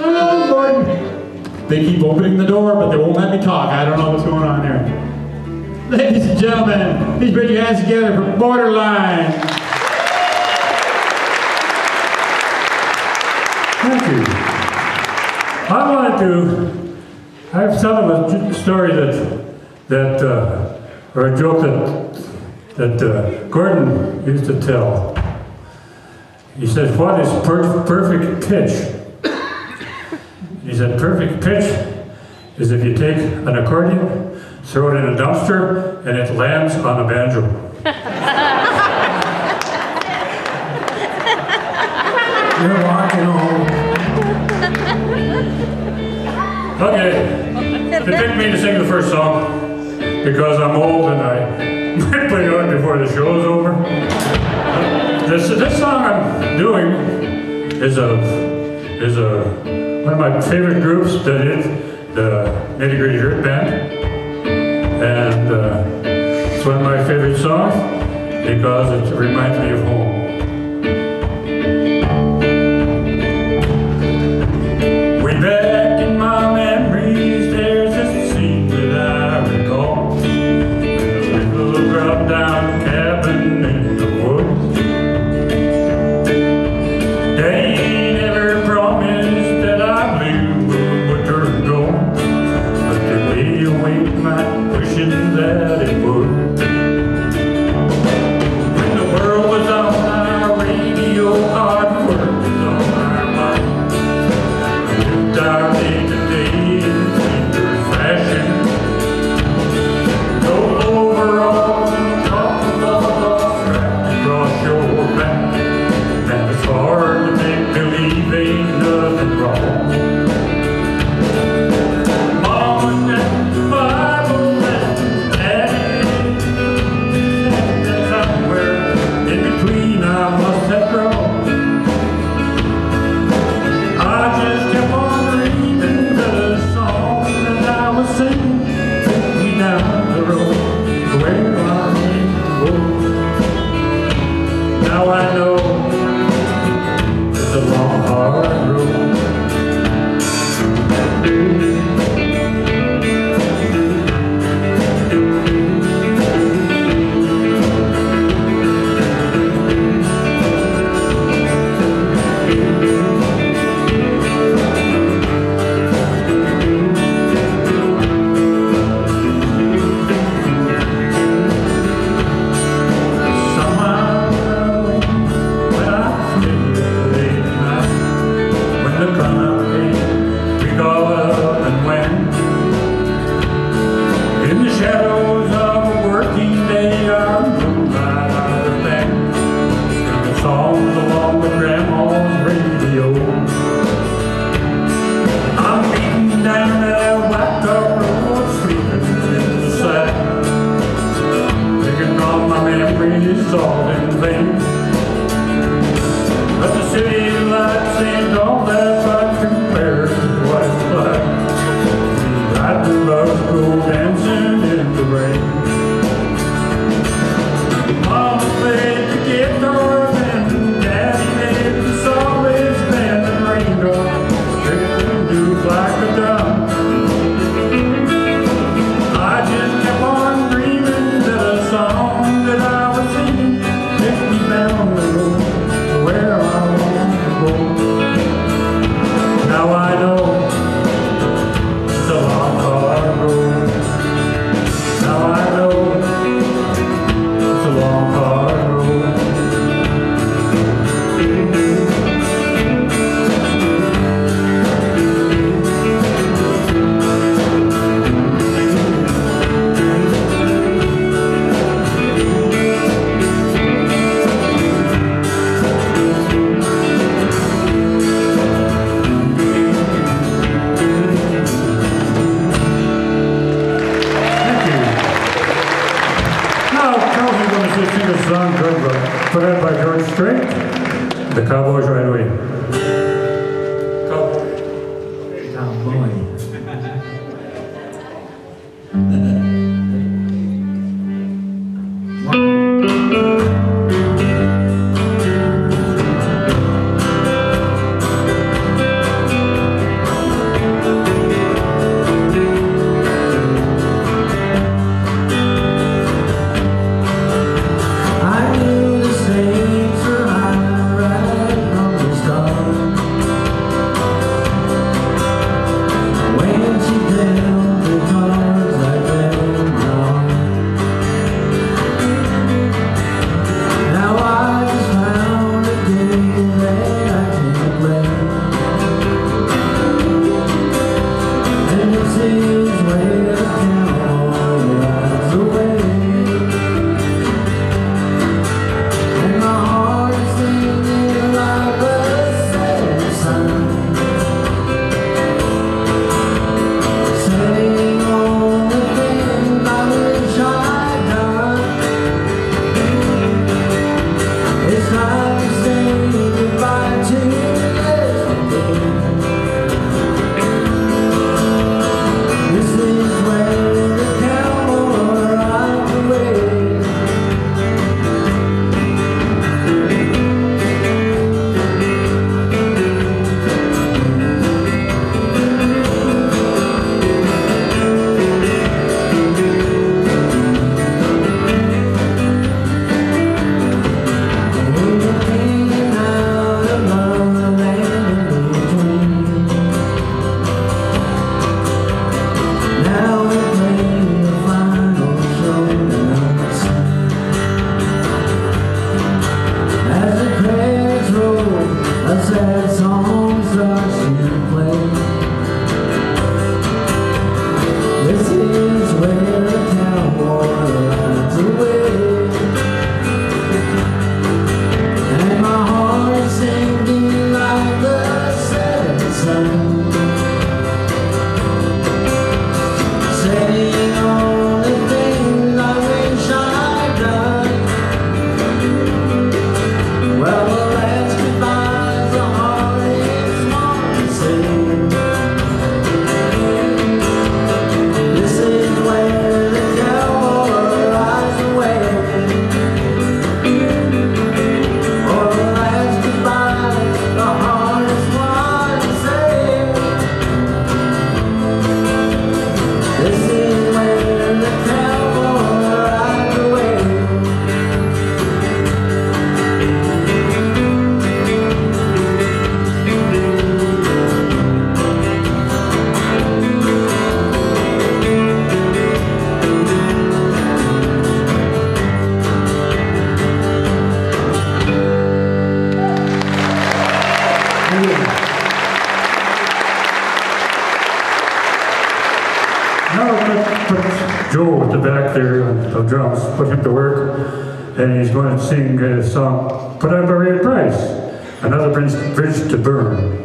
oh, Lord. They keep opening the door, but they won't let me talk. I don't know what's going on there. Ladies and gentlemen, please put your hands together for Borderline. Thank you. I wanted to, I have some of a story that, that, uh, or a joke that, that uh, Gordon used to tell. He said, what is per perfect pitch? He said, perfect pitch is if you take an accordion, throw it in a dumpster, and it lands on a banjo. You're walking home. Okay, they picked me to sing the first song because I'm old and I might play it before the show is over. This, this song I'm doing is a is a one of my favorite groups that is the Nitty Gritty Dirt Band, and uh, it's one of my favorite songs because it reminds me of home. The Cowboy Rides Away. and he's going to sing a song, Put up a a Price, another bridge, bridge to burn.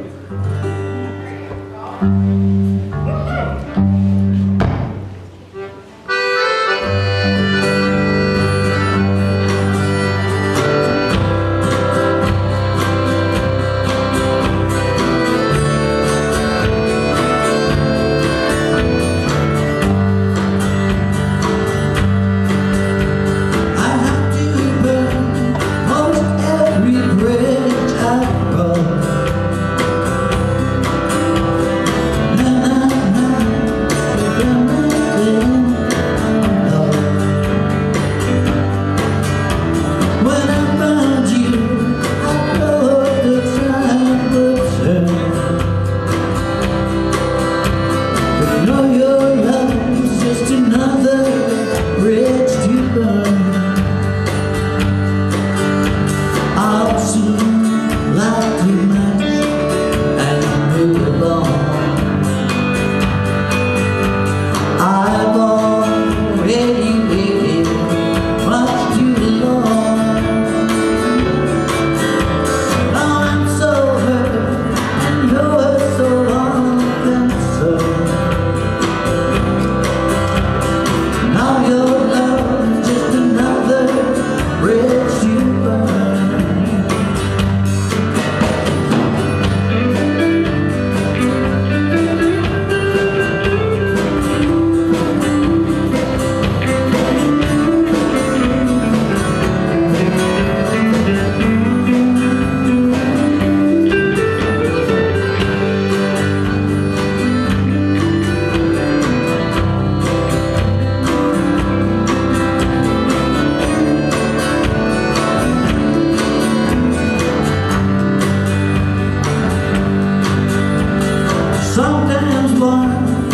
Sometimes blind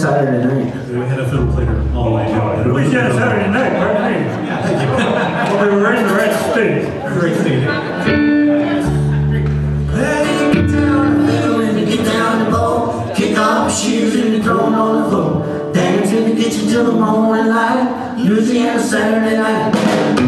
Saturday night. We had a fiddle player all night the way down. Louisiana Saturday night, pardon me. Well, we were in the right state. Great state. Hey, get down, fiddle and get down the bowl. Kick off shoes and you throw 'em on the floor. Dance in the kitchen till the morning light. Louisiana Saturday night.